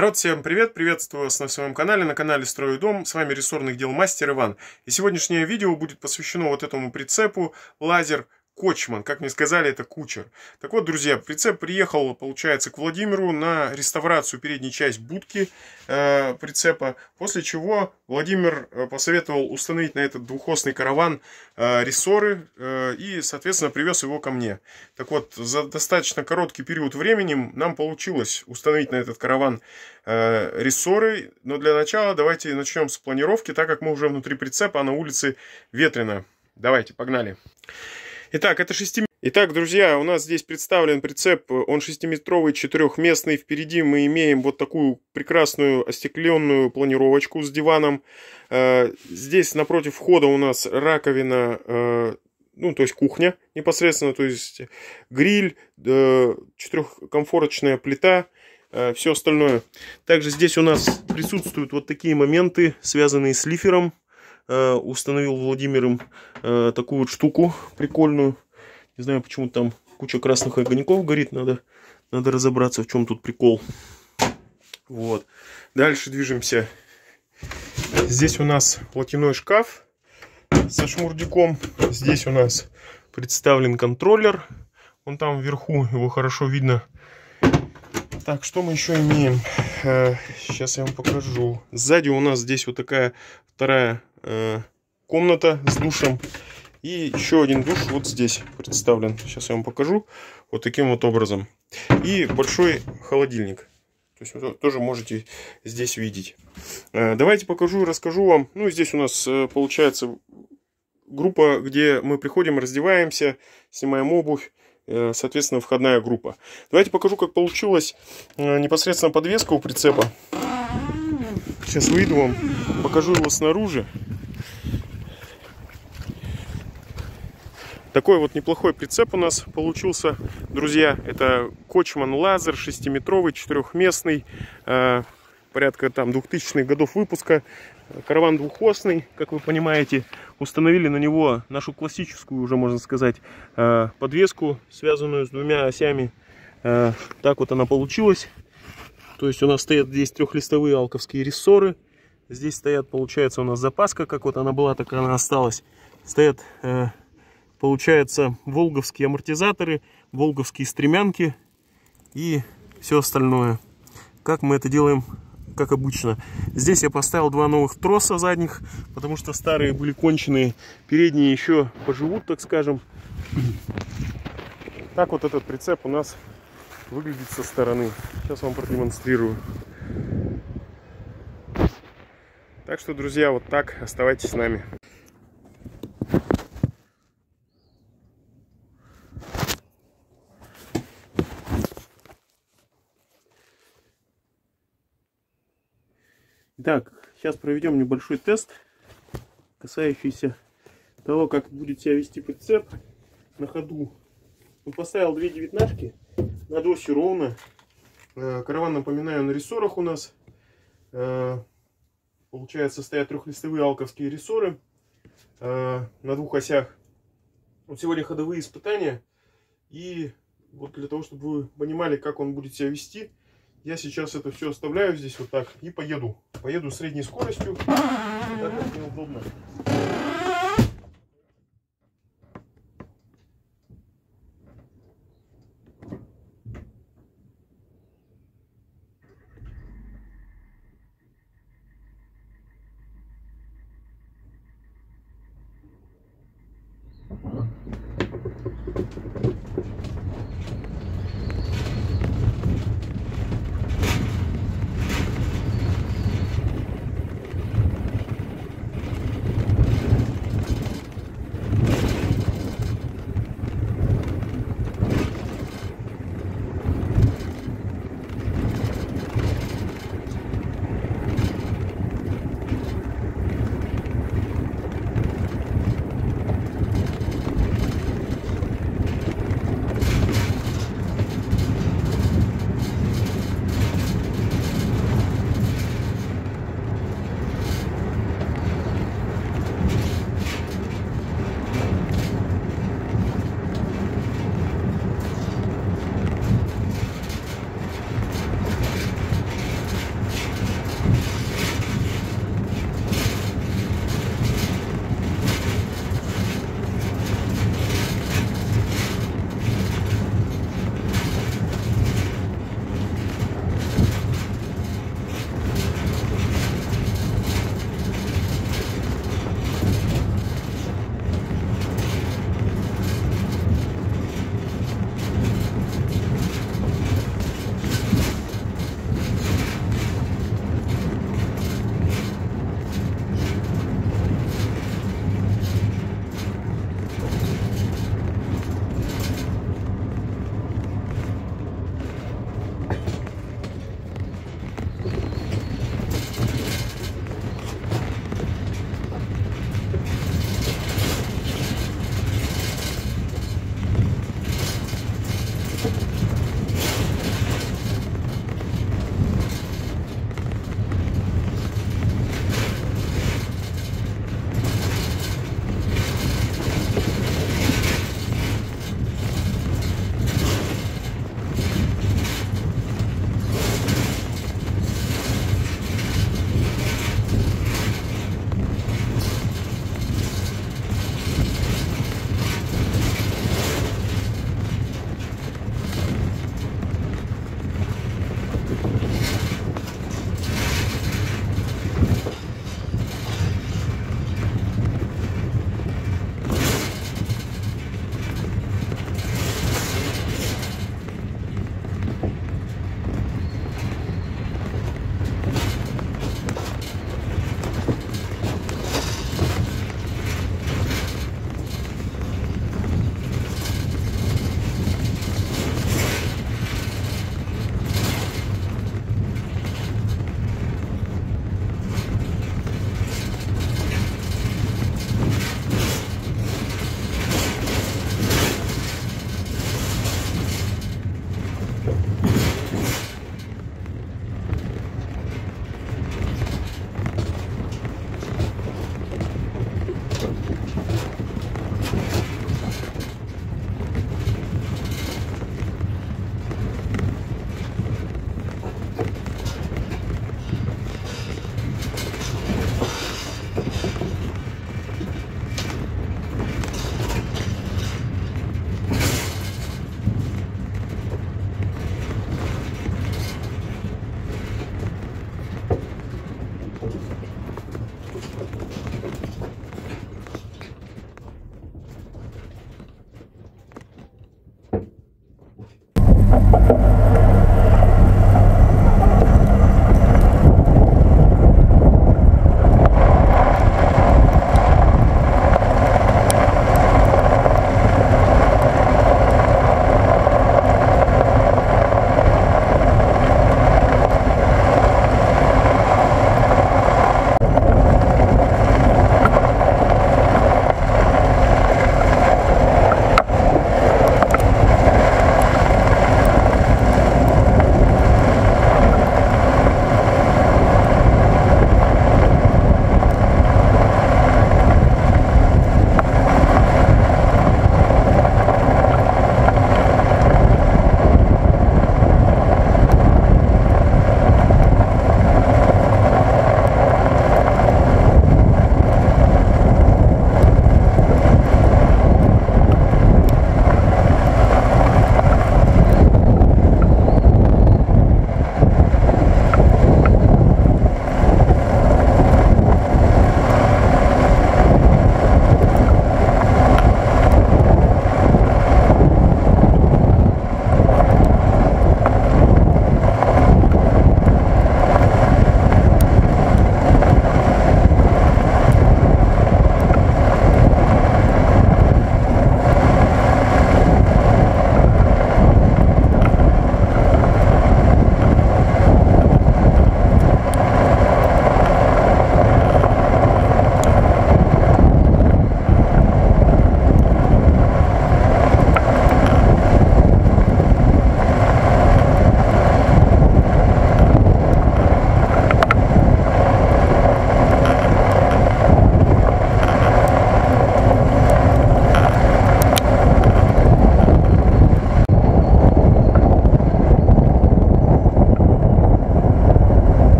Народ, всем привет! Приветствую вас на своем канале, на канале Строю Дом. С вами рессорных дел мастер Иван. И сегодняшнее видео будет посвящено вот этому прицепу лазер Кочман. Как мне сказали, это кучер. Так вот, друзья, прицеп приехал, получается, к Владимиру на реставрацию передней части будки э, прицепа. После чего Владимир э, посоветовал установить на этот двухосный караван э, рессоры э, и, соответственно, привез его ко мне. Так вот, за достаточно короткий период времени нам получилось установить на этот караван э, рессоры. Но для начала давайте начнем с планировки, так как мы уже внутри прицепа, а на улице ветрено. Давайте, погнали. Итак, это 6 Итак, друзья, у нас здесь представлен прицеп, он шестиметровый, четырехместный. Впереди мы имеем вот такую прекрасную остекленную планировочку с диваном. Э, здесь напротив входа у нас раковина, э, ну, то есть кухня непосредственно, то есть гриль, э, четырехкомфорочная плита, все остальное. Также здесь у нас присутствуют вот такие моменты, связанные с лифером. Э, установил Владимиром э, такую вот штуку прикольную. Не знаю, почему там куча красных огоньков горит. Надо, надо разобраться, в чем тут прикол. Вот. Дальше движемся. Здесь у нас платяной шкаф со шмурдиком. Здесь у нас представлен контроллер. Он там вверху, его хорошо видно. Так, что мы еще имеем? Сейчас э, я вам покажу. Сзади у нас здесь вот такая вторая комната с душем. И еще один душ вот здесь представлен. Сейчас я вам покажу. Вот таким вот образом. И большой холодильник. То есть вы тоже можете здесь видеть. Э, давайте покажу и расскажу вам. Ну, здесь у нас э, получается группа, где мы приходим, раздеваемся, снимаем обувь. Соответственно, входная группа. Давайте покажу, как получилась непосредственно подвеска у прицепа. Сейчас выйду вам, покажу его снаружи. Такой вот неплохой прицеп у нас получился, друзья. Это Кочман Лазер, 6-метровый, четырехместный, э, порядка там 2000-х годов выпуска. Караван двухосный, как вы понимаете. Установили на него нашу классическую, уже можно сказать, э, подвеску, связанную с двумя осями. Э, так вот она получилась. То есть у нас стоят здесь трехлистовые алковские рессоры. Здесь стоят, получается, у нас запаска, как вот она была, так она осталась. Стоят получается волговские амортизаторы, волговские стремянки и все остальное. Как мы это делаем, как обычно. Здесь я поставил два новых троса задних, потому что старые были конченые. Передние еще поживут, так скажем. Так вот этот прицеп у нас выглядит со стороны. Сейчас вам продемонстрирую. Так что, друзья, вот так. Оставайтесь с нами. Итак, сейчас проведем небольшой тест, касающийся того, как будет себя вести прицеп на ходу. Он поставил две девятнашки над осью ровно. Э, караван, напоминаю, на рессорах у нас. Э, получается, стоят трехлистовые алковские рессоры э, на двух осях. Вот сегодня ходовые испытания. И вот для того, чтобы вы понимали, как он будет себя вести, я сейчас это все оставляю здесь вот так и поеду. Поеду средней скоростью, так как мне удобно.